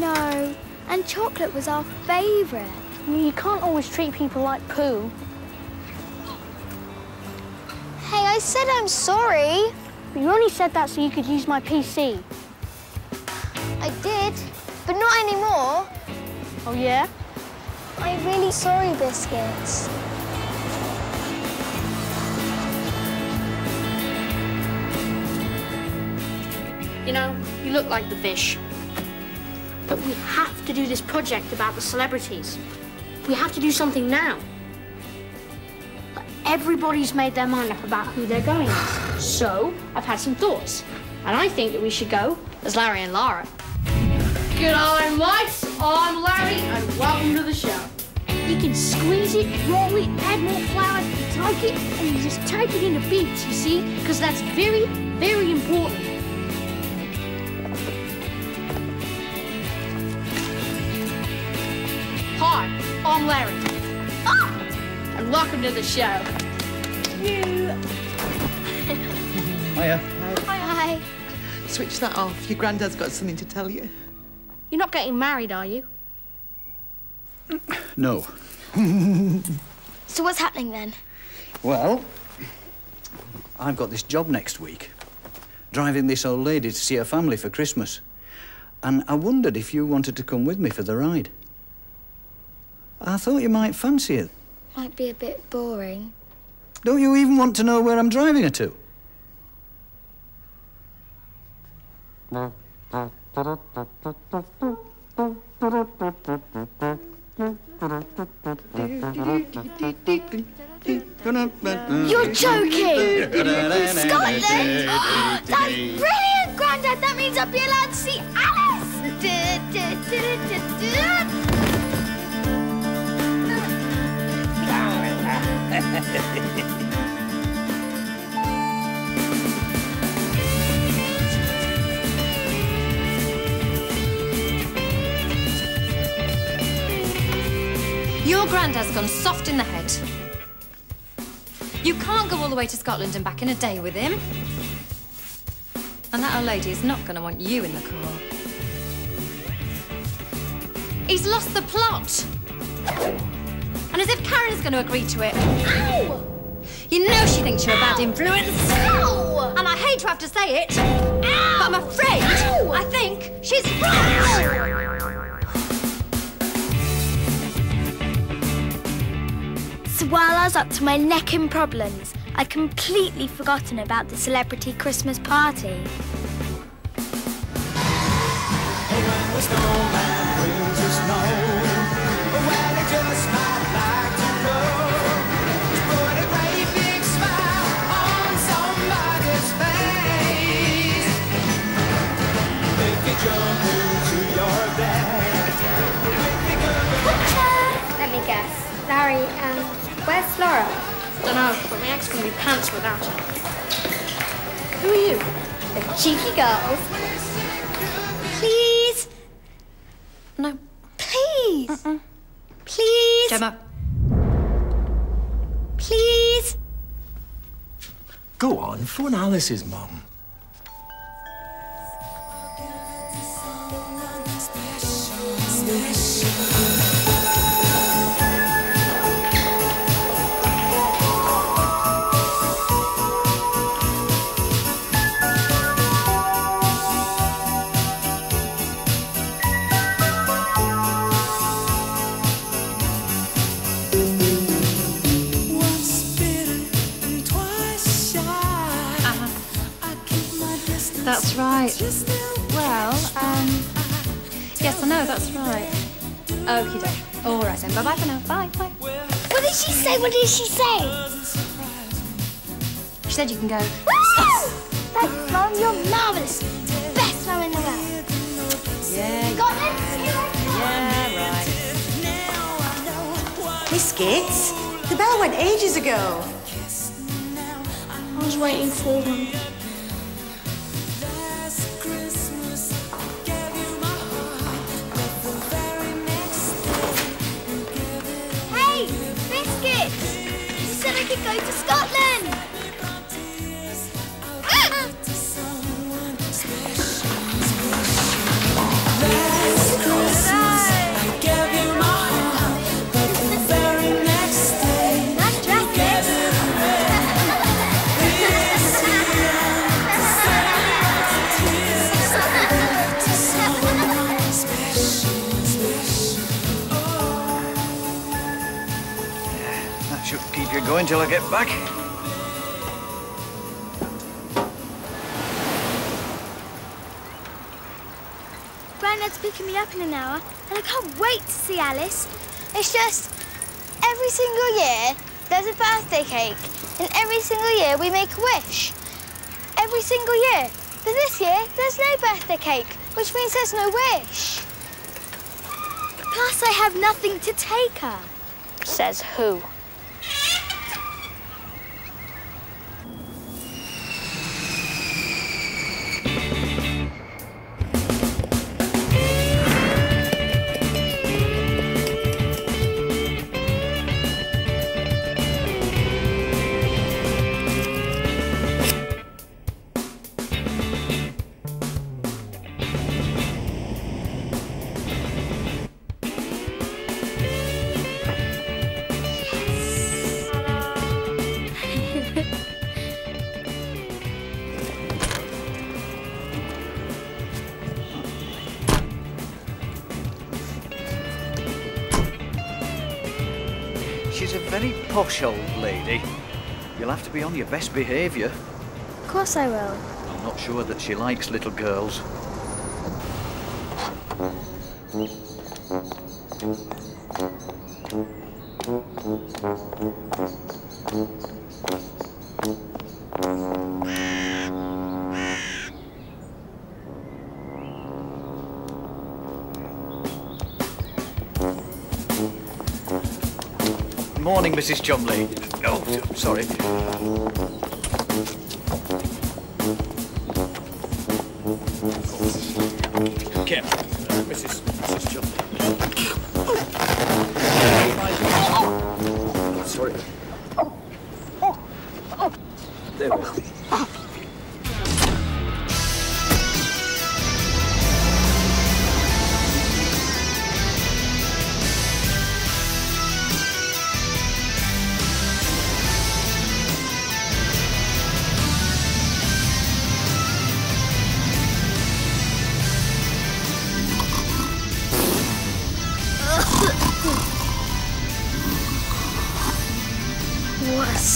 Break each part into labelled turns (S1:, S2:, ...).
S1: know. And chocolate was our favourite.
S2: You can't always treat people like poo.
S1: Hey, I said I'm sorry.
S2: You only said that so you could use my PC.
S1: I did, but not anymore.
S2: Oh, yeah?
S1: I'm really sorry, Biscuits.
S2: You know, you look like the fish. But we have to do this project about the celebrities. We have to do something now. But Everybody's made their mind up about who they're going as. So, I've had some thoughts. And I think that we should go as Larry and Lara. Good day, mates. I'm Larry, and welcome to the show. You can squeeze it, roll it, add more flour, take it, and you just take it into bits, you see? Because that's very, very important. Larry. Ah! And welcome to the show. You.
S3: Hiya.
S1: Hi.
S4: Switch that off. Your granddad's got something to tell you.
S2: You're not getting married, are you?
S3: No.
S1: So what's happening then?
S3: Well, I've got this job next week. Driving this old lady to see her family for Christmas. And I wondered if you wanted to come with me for the ride. I thought you might fancy it.
S1: Might be a bit boring.
S3: Don't you even want to know where I'm driving her to?
S1: You're joking! Scotland! Oh, that's brilliant, Grandad! That means I'll be allowed to see Alice!
S5: Your granddad's gone soft in the head. You can't go all the way to Scotland and back in a day with him. And that old lady is not going to want you in the car. He's lost the plot. And as if Karen's going to agree to it. Ow! You know she thinks you're a bad influence.
S1: Ow!
S5: And I hate to have to say it, but I'm afraid I think she's wrong.
S1: So while I was up to my neck in problems, I'd completely forgotten about the celebrity Christmas party.
S6: Let
S2: ex can be pants without her. Who are you?
S6: The cheeky girls.
S1: Please,
S5: No,
S1: please, please,
S5: Gemma.
S1: please.
S7: Go on, phone Alice's mum.
S5: Okie doke. All right then. Bye bye for now. Bye bye.
S1: What did she say? What did she say?
S5: She said you can go.
S1: Woo! Thanks, Mum. You're marvellous. Best mum in the world.
S5: Yeah,
S1: Scotland, here I
S5: yeah, right.
S8: Biscuits? The bell went ages ago.
S2: I was waiting for them.
S1: I could go to Scotland.
S3: Get going till I get back.
S1: Grandad's picking me up in an hour, and I can't wait to see Alice. It's just every single year there's a birthday cake, and every single year we make a wish. Every single year. But this year there's no birthday cake, which means there's no wish. Plus, I have nothing to take her.
S2: Says who?
S3: Posh old lady. You'll have to be on your best behaviour.
S1: Of course I will.
S3: I'm not sure that she likes little girls. Morning, Mrs. Chumley. Oh, sorry.
S7: Kim,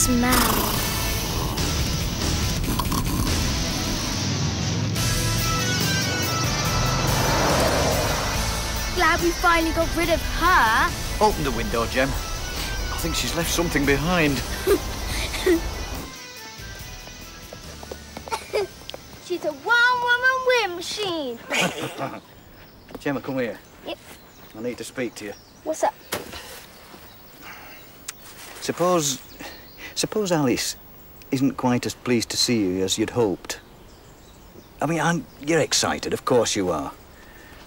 S1: smell. Glad we finally got rid of her.
S3: Open the window, Jem. I think she's left something behind.
S1: She's a one-woman wind machine.
S3: Gemma, come here.
S1: Yep.
S3: I need to speak to you.
S1: What's up?
S3: Suppose, suppose Alice isn't quite as pleased to see you as you'd hoped. I mean, I'm, you're excited, of course you are.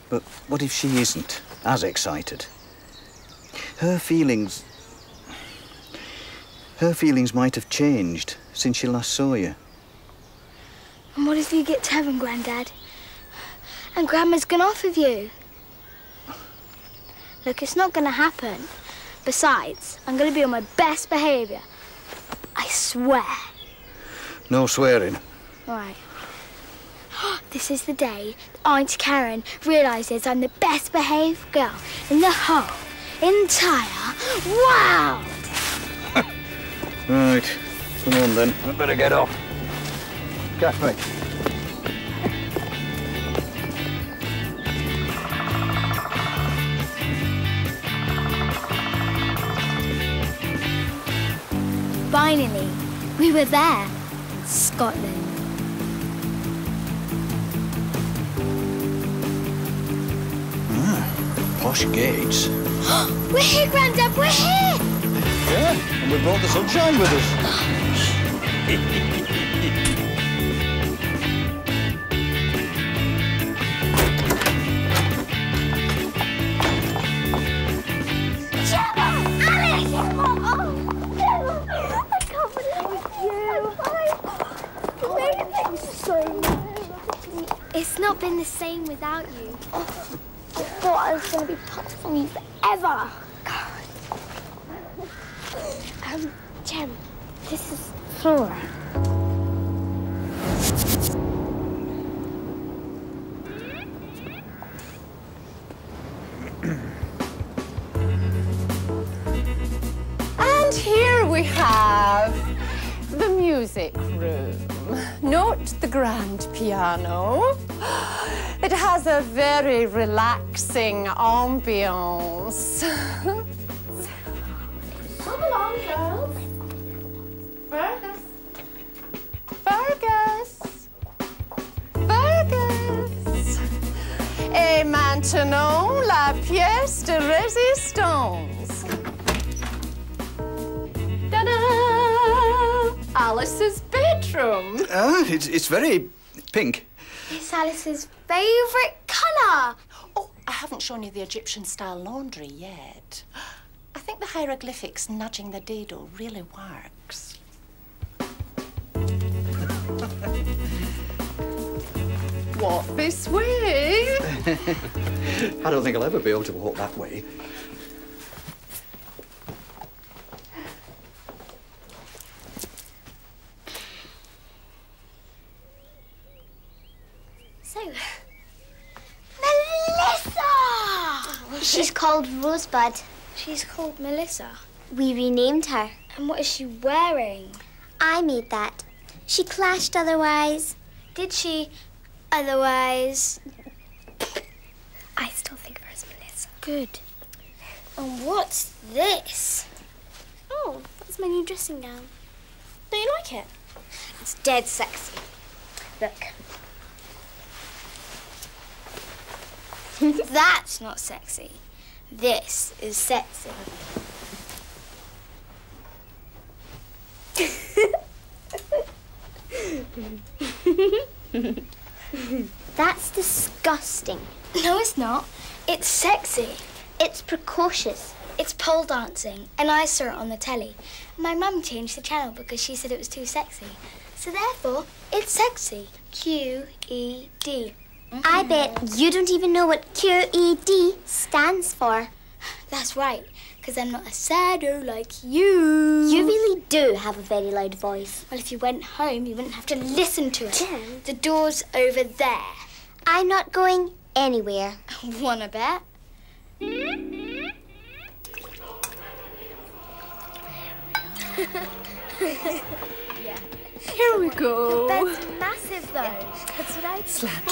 S3: But what if she isn't as excited? Her feelings, her feelings might have changed since she last saw you.
S1: And what if you get to heaven, Grandad? And Grandma's gone off with you? Look, it's not gonna happen. Besides, I'm gonna be on my best behaviour. I swear.
S3: No swearing.
S1: All right. This is the day Aunt Karen realises I'm the best behaved girl in the whole entire world.
S3: Right. Come on then. I better get off. Catch me.
S1: Finally, we were there. in Scotland.
S3: Ah, posh gates.
S1: We're here, Grandad, we're here!
S3: Yeah, and we brought the sunshine with us.
S1: Oh, the same without you. I thought I was going to be apart from you forever. Um, Jem, this is Flora.
S9: And here we have the music room. Note the grand piano. It has a very relaxing ambience.
S2: Come along, girls. Fergus.
S9: Fergus. Fergus. Et maintenant, la pièce de résistance. Ta-da! Alice's bedroom.
S3: Ah, it's, it's very pink.
S1: It's Alice's favourite colour.
S9: Oh, I haven't shown you the Egyptian style laundry yet. I think the hieroglyphics nudging the dado really works. Walk this way.
S3: I don't think I'll ever be able to walk that way.
S1: So, Melissa! She's called Rosebud. She's called Melissa. We renamed her. And what is she wearing? I made that. She clashed otherwise. Did she? Otherwise. I still think of her as Melissa. Good. And what's this? Oh, that's my new dressing gown. Do you like it? It's dead sexy. Look. That's not sexy. This is sexy. That's disgusting. No, it's not. It's sexy. It's precocious. It's pole dancing, and I saw it on the telly. My mum changed the channel because she said it was too sexy. So therefore, it's sexy. Q E D. I bet you don't even know what QED stands for. That's right, because I'm not a sado like you. You really do have a very loud voice. Well, if you went home, you wouldn't have to listen to it. The door's over there. I'm not going anywhere. Wanna bet?
S9: Here we go.
S1: Bed's massive, though. That's what I
S9: Slant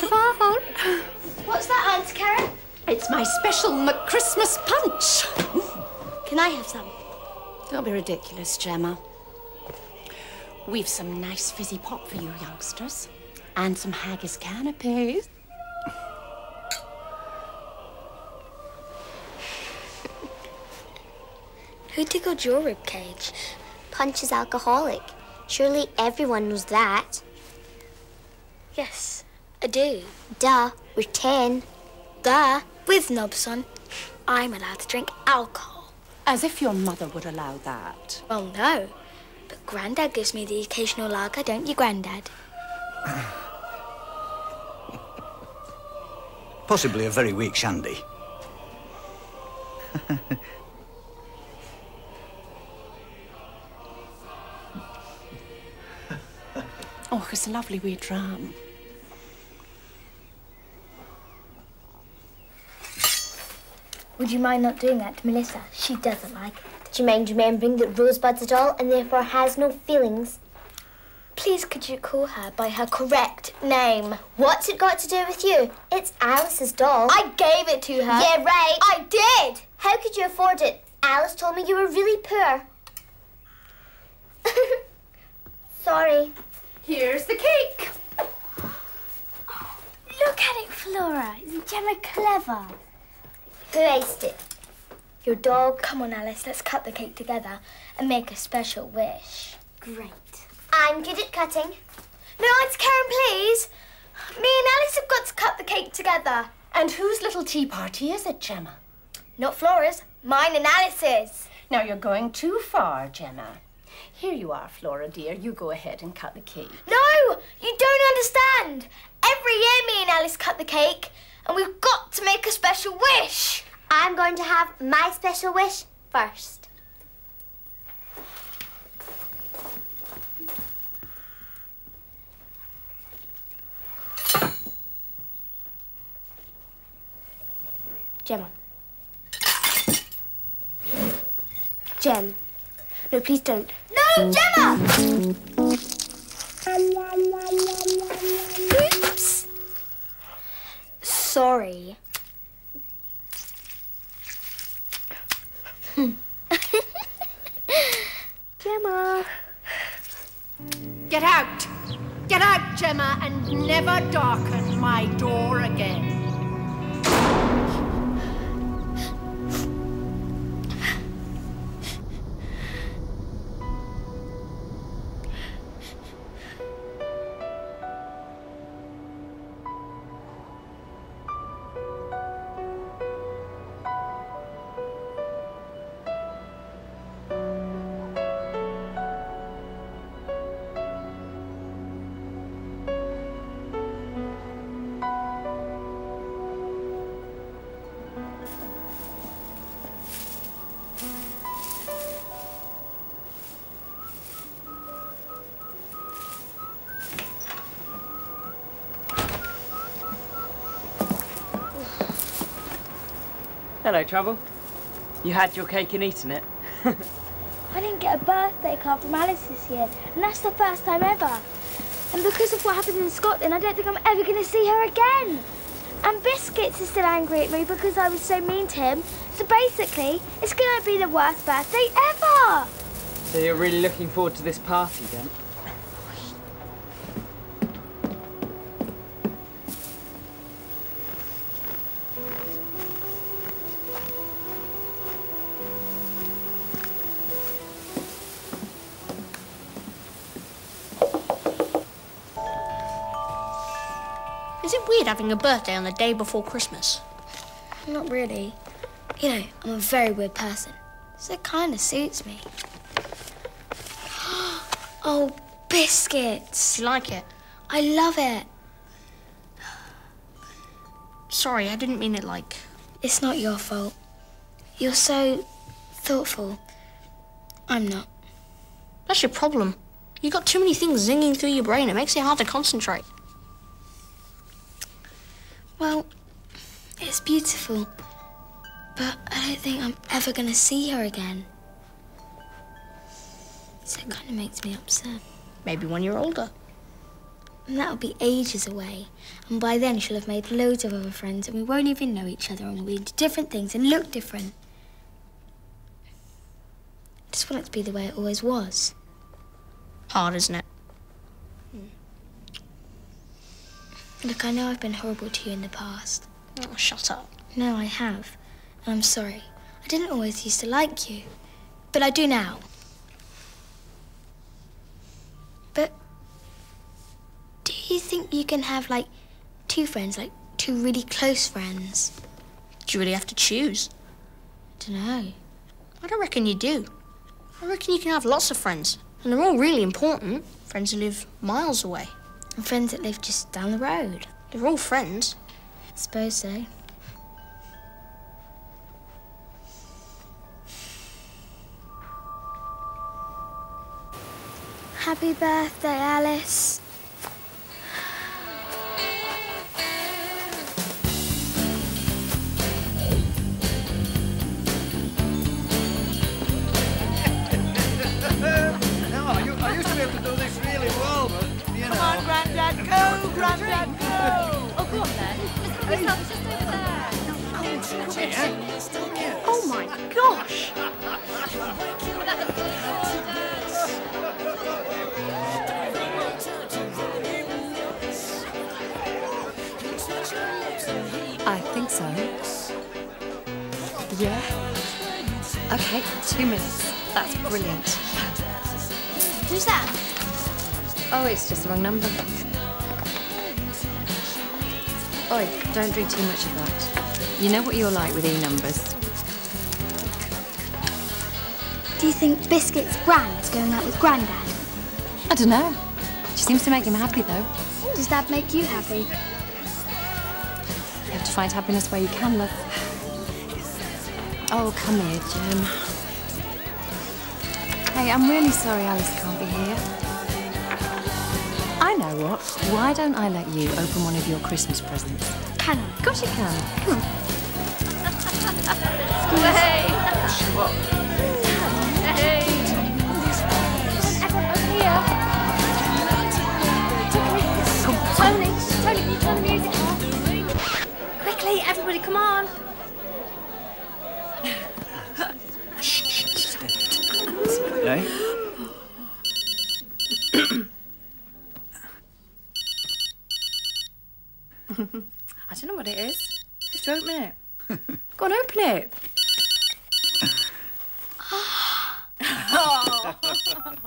S1: What's that, Aunt Karen?
S9: It's my special McChristmas punch.
S1: Can I have some?
S9: Don't be ridiculous, Gemma. We've some nice fizzy pop for you youngsters. And some haggis canapes.
S1: Who tickled your rib cage? Punch is alcoholic. Surely everyone knows that. Yes, I do. Duh, we're ten. Duh, with knobs on. I'm allowed to drink alcohol.
S9: As if your mother would allow that.
S1: Well, no. But Grandad gives me the occasional lager, don't you, Grandad?
S3: Possibly a very weak shandy.
S9: Oh, it's a lovely wee dram.
S1: Would you mind not doing that to Melissa? She doesn't like it. Do you mind remembering that Rosebud's a doll and therefore has no feelings? Please, could you call her by her correct name? What's it got to do with you? It's Alice's doll. I gave it to her. Yeah, right. I did. How could you afford it? Alice told me you were really poor. Sorry.
S9: Here's the cake.
S1: Look at it, Flora. Isn't Gemma clever? Who iced it? Your dog. Come on, Alice. Let's cut the cake together and make a special wish. Great. I'm good at cutting. No, it's Karen, please. Me and Alice have got to cut the cake together.
S9: And whose little tea party is it, Gemma?
S1: Not Flora's. Mine and Alice's.
S9: Now you're going too far, Gemma. Here you are, Flora dear. You go ahead and cut the cake.
S1: No, you don't understand. Every year me and Alice cut the cake, and we've got to make a special wish. I'm going to have my special wish first. Gemma. Gem. No, please don't. Gemma! Oops. Sorry. Gemma.
S9: Get out! Get out, Gemma, and never darken my door again.
S10: Hello, Trouble. You had your cake and eaten it?
S1: I didn't get a birthday card from Alice this year, and that's the first time ever. And because of what happened in Scotland, I don't think I'm ever going to see her again. And Biscuits is still angry at me because I was so mean to him. So basically, it's going to be the worst birthday ever.
S10: So you're really looking forward to this party then?
S2: Weird having a birthday on the day before Christmas?
S1: Not really. You know, I'm a very weird person, so it kind of suits me. Oh, biscuits.
S2: Do you like it?
S1: I love it.
S2: Sorry, I didn't mean it like.
S1: It's not your fault. You're so thoughtful. I'm not.
S2: That's your problem. You've got too many things zinging through your brain. It makes it hard to concentrate.
S1: Well, it's beautiful, but I don't think I'm ever going to see her again. So it kind of makes me upset.
S2: Maybe when you're older.
S1: And that'll be ages away. And by then she'll have made loads of other friends and we won't even know each other and we'll be into different things and look different. I just want it to be the way it always was.
S2: Hard, isn't it? Hmm.
S1: Look, I know I've been horrible to you in the past.
S2: Oh, shut up.
S1: No, I have. And I'm sorry. I didn't always used to like you. But I do now. But do you think you can have like two friends, like two really close friends?
S2: Do you really have to choose?
S1: I don't know.
S2: I don't reckon you do. I reckon you can have lots of friends. And they're all really important. Friends who live miles away.
S1: And friends that live just down the road.
S2: They're all friends.
S1: I suppose so.
S11: Just over there.
S2: Oh my gosh!
S5: I think so. Yeah. Okay, two minutes. That's brilliant.
S1: Who's that?
S5: Oh, it's just the wrong number. Oi, don't drink too much of that. You know what you're like with E-numbers.
S1: Do you think Biscuit's Grand's going out with Grandad?
S5: I don't know. She seems to make him happy, though.
S1: Does that make you happy?
S5: You have to find happiness where you can, love. Oh, come here, Jem. Hey, I'm really sorry Alice can't be here. I know what. Why don't I let you open one of your Christmas presents?
S1: Can I?
S5: Of course you can. Come on.
S11: Hey! What? Hey! Here!
S12: Tony, Tony, can you turn the music Quickly, everybody, come on.
S3: Eh?
S5: I don't know what it is. Just open it. Go on, open it.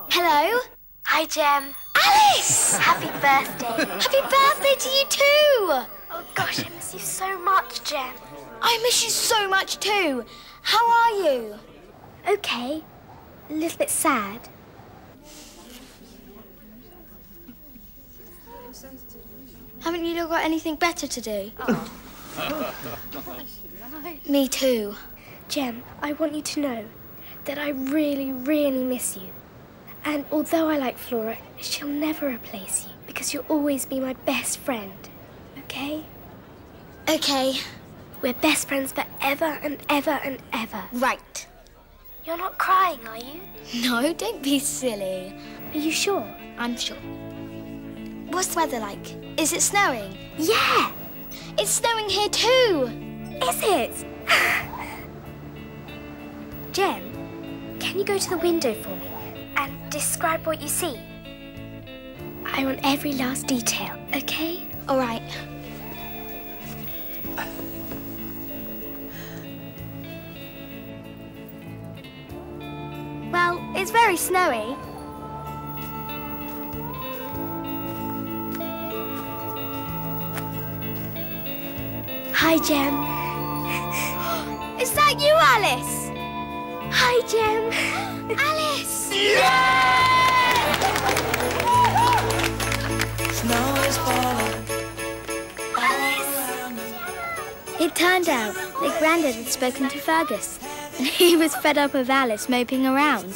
S1: Hello? Hi, Jem. Alice! Happy birthday. Happy birthday to you too! Oh gosh, I miss you so much, Jem. I miss you so much too. How are you? Okay. A little bit sad. Haven't you got anything better to do? Oh. Me too.
S12: Jem, I want you to know that I really, really miss you. And although I like Flora, she'll never replace you because you'll always be my best friend. Okay?
S1: Okay.
S12: We're best friends forever and ever and ever.
S1: Right.
S12: You're not crying, are you?
S1: No, don't be silly.
S12: Are you sure?
S1: I'm sure. What's the weather like? Is it snowing?
S12: Yeah!
S1: It's snowing here too!
S12: Is it? Jem, can you go to the window for me and describe what you see? I want every last detail, okay?
S1: All right. It's very snowy.
S12: Hi, Jem.
S1: Is that you, Alice?
S12: Hi, Jem.
S1: Alice!
S12: It turned out that Grandad had spoken to Fergus, and he was fed up of Alice moping around.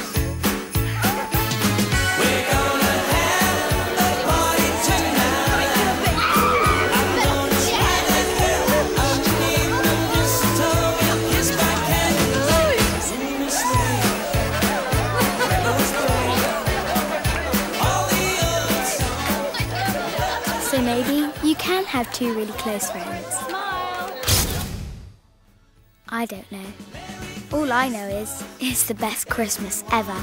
S12: can have two really close friends. I don't know. All I know is it's the best Christmas ever.